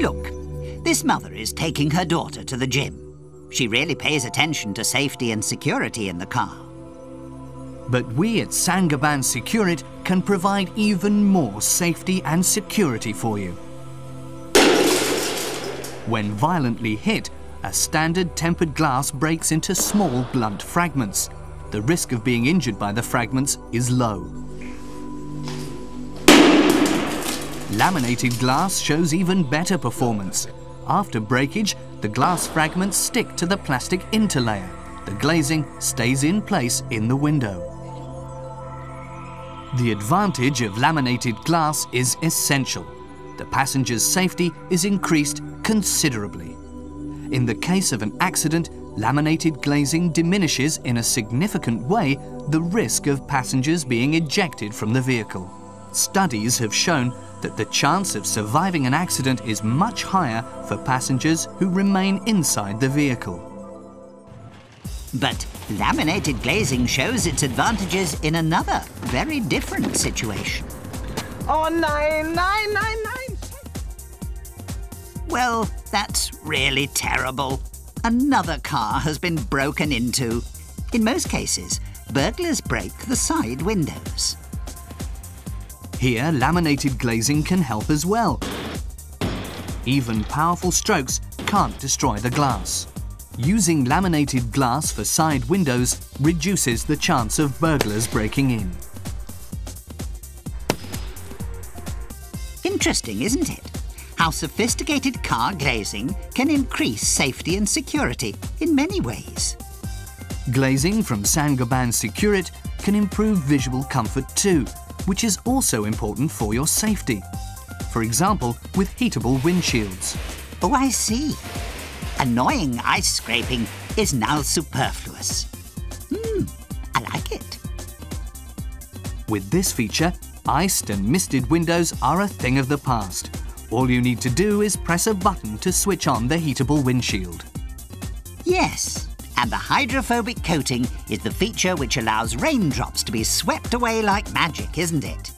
Look, this mother is taking her daughter to the gym. She really pays attention to safety and security in the car. But we at Saint-Gobain Sekurit can provide even more safety and security for you. When violently hit, a standard tempered glass breaks into small blunt fragments. The risk of being injured by the fragments is low. Laminated glass shows even better performance. After breakage, the glass fragments stick to the plastic interlayer. The glazing stays in place in the window. The advantage of laminated glass is essential. The passenger's safety is increased considerably. In the case of an accident, laminated glazing diminishes in a significant way the risk of passengers being ejected from the vehicle. Studies have shown that the chance of surviving an accident is much higher for passengers who remain inside the vehicle. But laminated glazing shows its advantages in another, very different situation. Oh, nein, nein, nein, nein! Well, that's really terrible. Another car has been broken into. In most cases, burglars break the side windows. Here, laminated glazing can help as well. Even powerful strokes can't destroy the glass. Using laminated glass for side windows reduces the chance of burglars breaking in. Interesting, isn't it? How sophisticated car glazing can increase safety and security in many ways. Glazing from Saint-Gobain Sekurit can improve visual comfort too, which is also important for your safety. For example, with heatable windshields. Oh, I see. Annoying ice scraping is now superfluous. Hmm, I like it. With this feature, iced and misted windows are a thing of the past. All you need to do is press a button to switch on the heatable windshield. Yes, and the hydrophobic coating is the feature which allows raindrops to be swept away like magic, isn't it?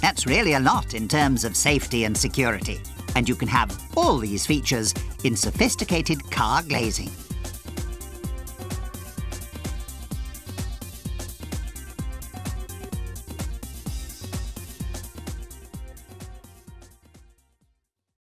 That's really a lot in terms of safety and security, and you can have all these features in sophisticated car glazing.